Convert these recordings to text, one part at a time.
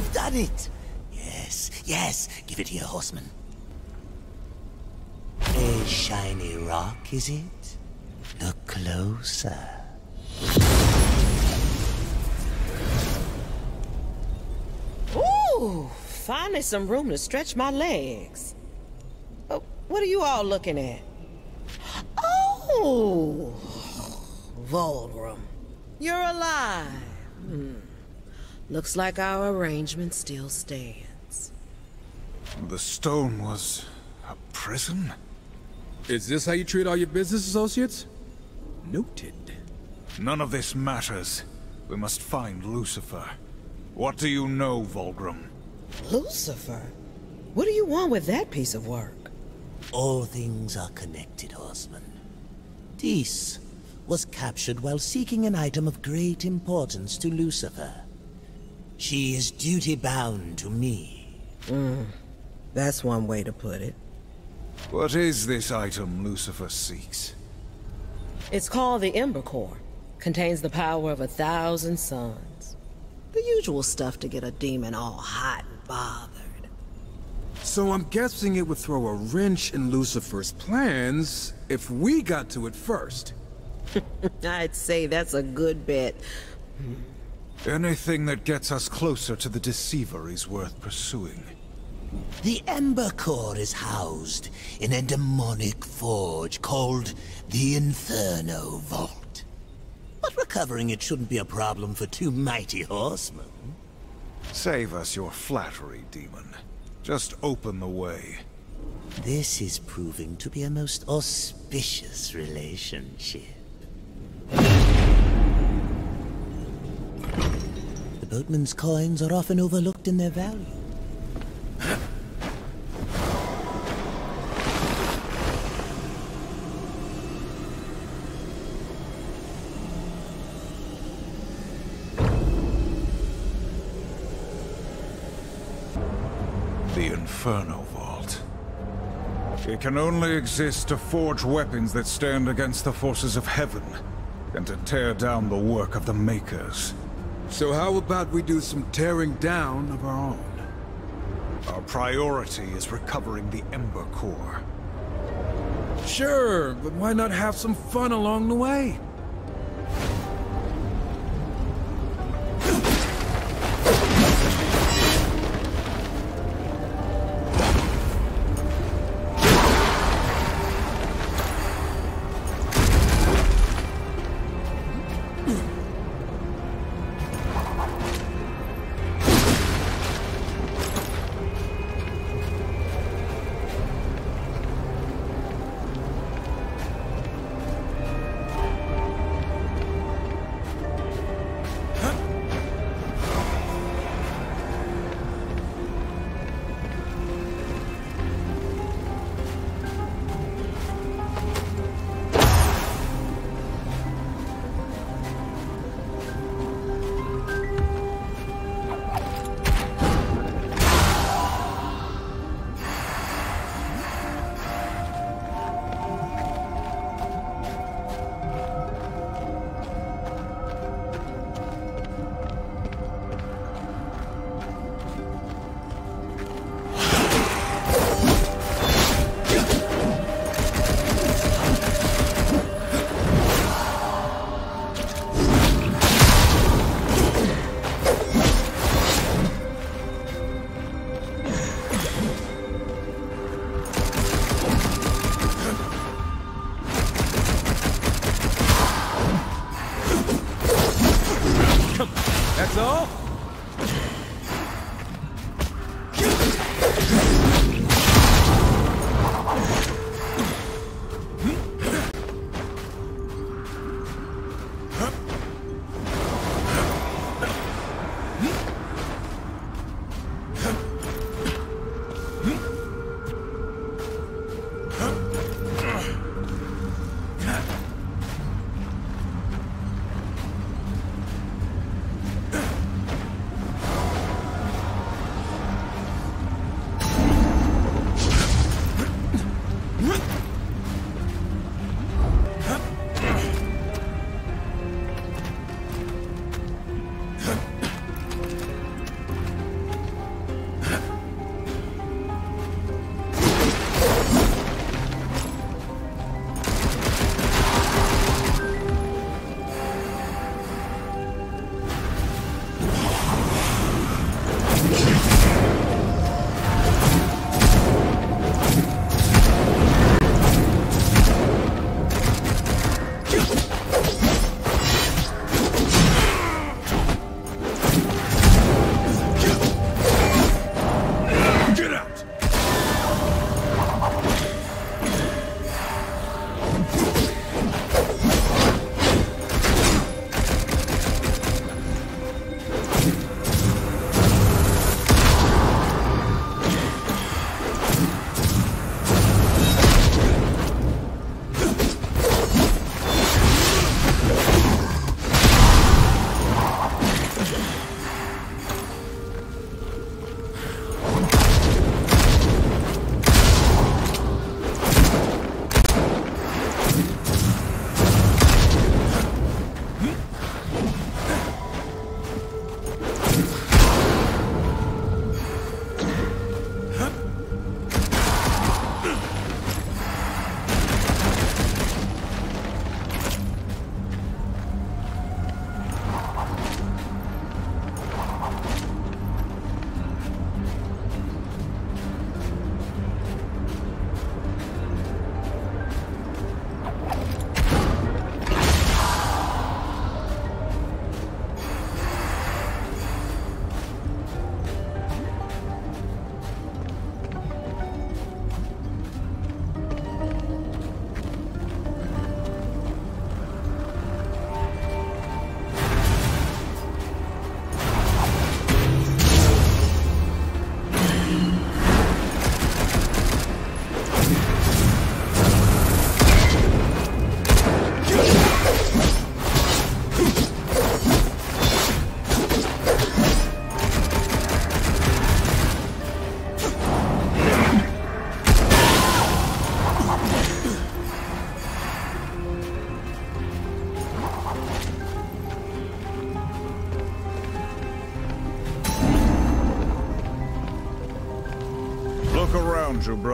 You've done it! Yes, yes, give it here, horseman. A shiny rock, is it? Look closer. Ooh, finally some room to stretch my legs. Oh, what are you all looking at? Oh, Vulgrim, you're alive. Hmm. Looks like our arrangement still stands. The stone was a prison? Is this how you treat all your business associates? Noted. None of this matters. We must find Lucifer. What do you know, Vulgrim? Lucifer? What do you want with that piece of work? All things are connected, horseman. Dis was captured while seeking an item of great importance to Lucifer. She is duty-bound to me. Mm, that's one way to put it. What is this item Lucifer seeks? It's called the Ember Core. Contains the power of a thousand suns. The usual stuff to get a demon all hot and bothered. So I'm guessing it would throw a wrench in Lucifer's plans if we got to it first. I'd say that's a good bet. Anything that gets us closer to the Deceiver is worth pursuing. The Ember Core is housed in a demonic forge called the Inferno Vault. But recovering it shouldn't be a problem for two mighty horsemen. Save us your flattery, demon. Just open the way. This is proving to be a most auspicious relationship. Boatman's coins are often overlooked in their value. The Inferno Vault. It can only exist to forge weapons that stand against the forces of heaven, and to tear down the work of the Makers. So how about we do some tearing down of our own? Our priority is recovering the Ember Core. Sure, but why not have some fun along the way?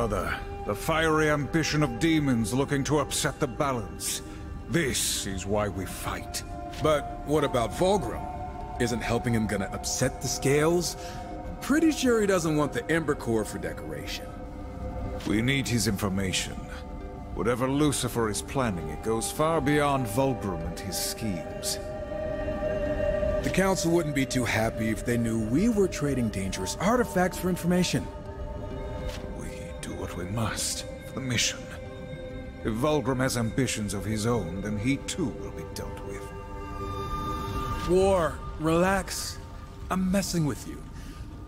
Brother. The fiery ambition of demons looking to upset the balance. This is why we fight. But what about Vulgrim? Isn't helping him gonna upset the scales? Pretty sure he doesn't want the Ember Core for decoration. We need his information. Whatever Lucifer is planning, it goes far beyond Vulgrim and his schemes. The Council wouldn't be too happy if they knew we were trading dangerous artifacts for information. We must for the mission. If Vulgrim has ambitions of his own, then he too will be dealt with. War, relax. I'm messing with you.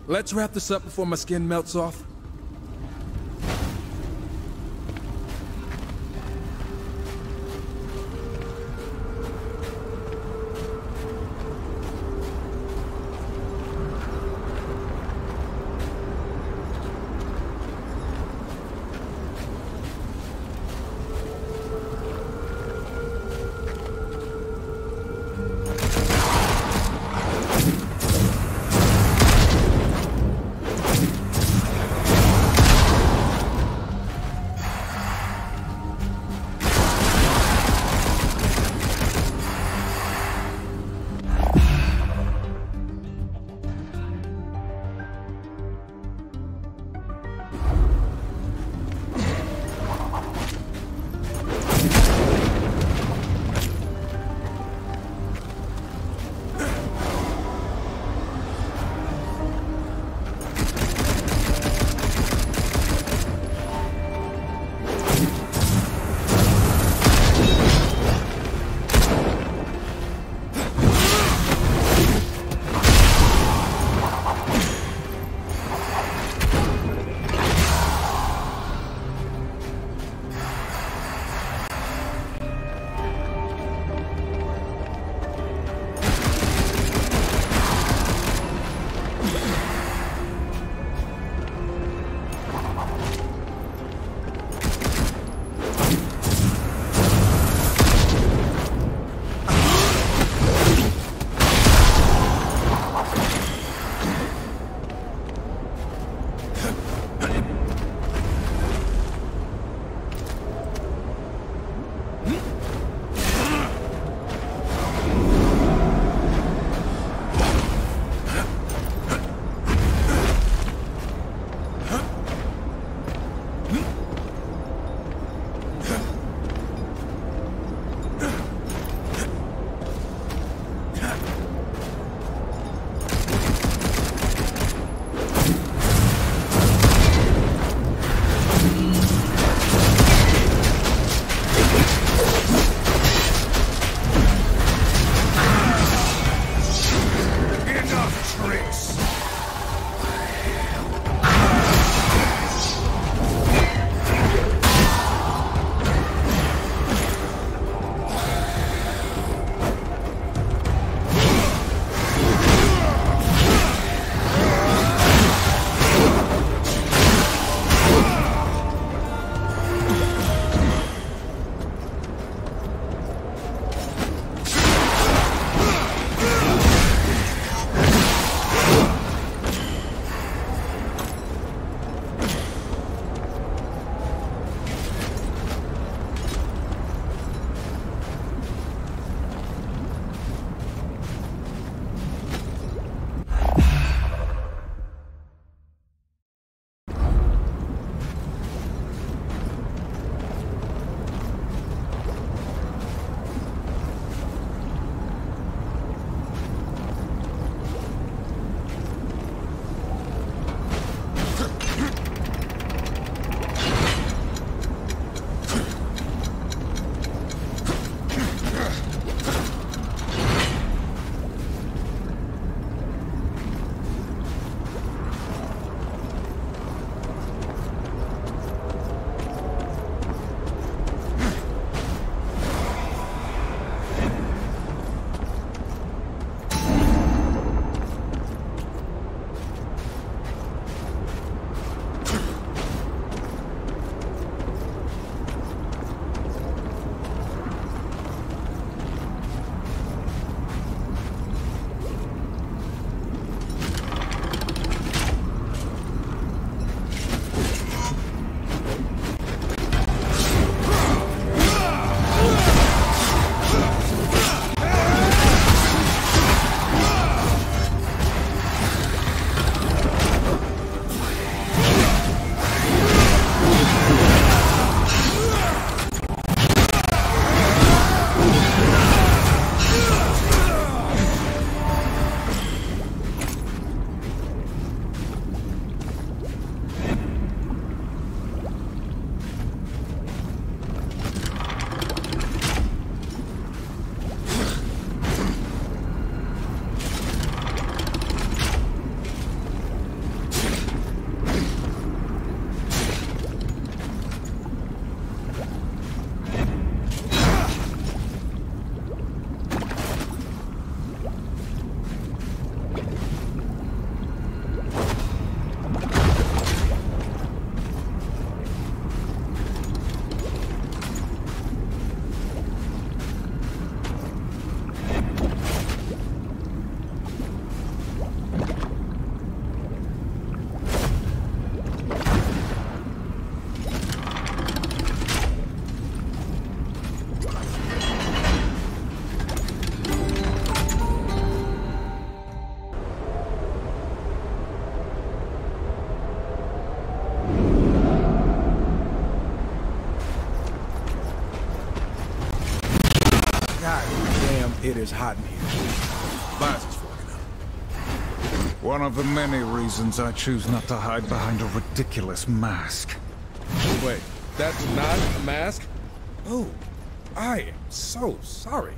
Let's wrap this up before my skin melts off. It is hot in here. Glass is fogging up. One of the many reasons I choose not to hide behind a ridiculous mask. Wait, that's not a mask? Oh, I am so sorry.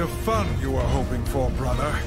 Of fun you were hoping for, brother?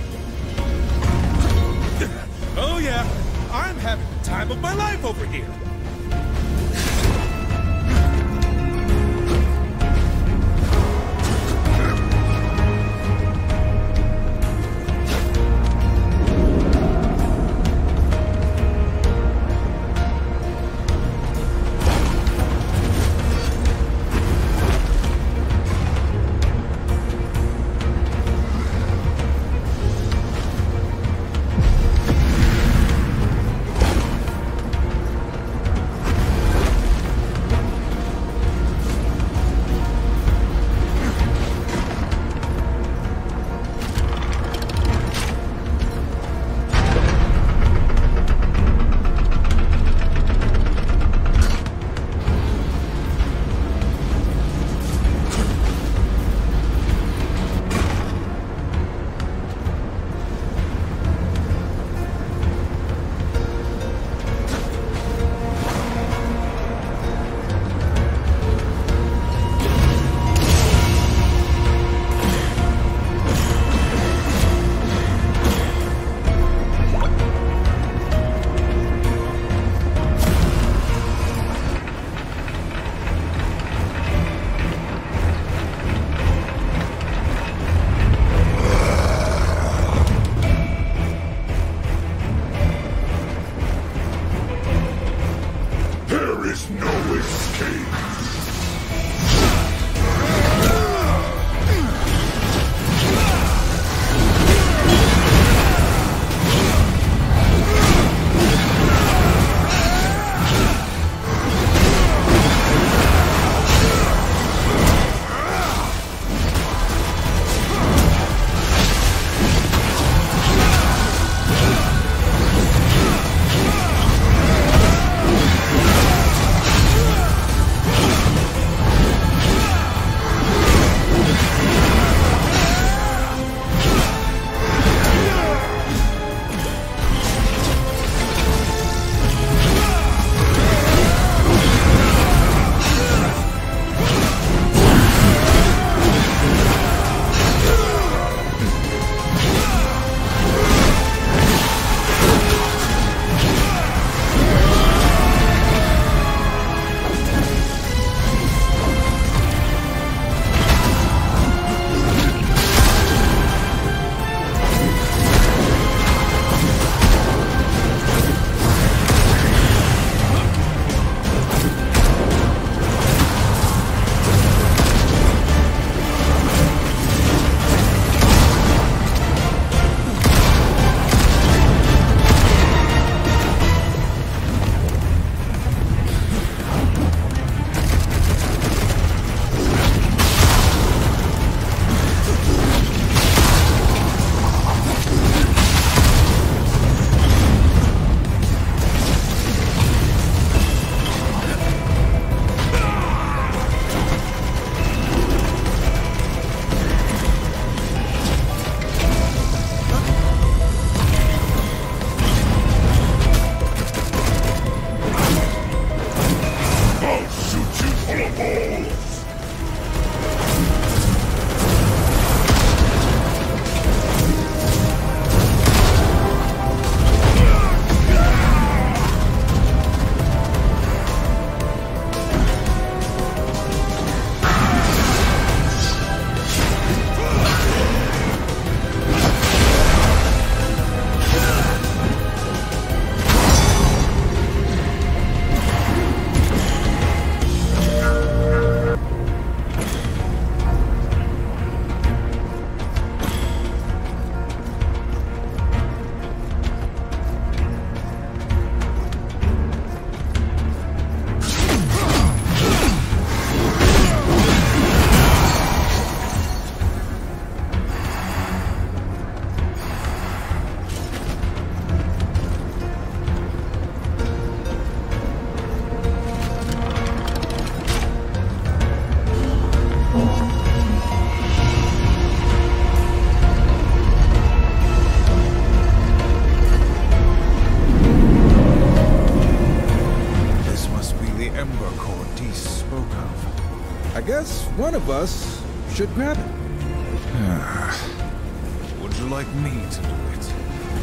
Ember spoke of. I guess one of us should grab it. Would you like me to do it?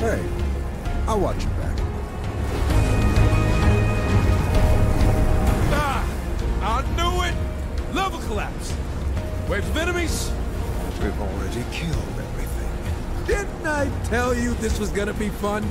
Hey, I'll watch your back. Ah! I knew it! Level collapse! Waves of enemies? We've already killed everything. Didn't I tell you this was gonna be fun?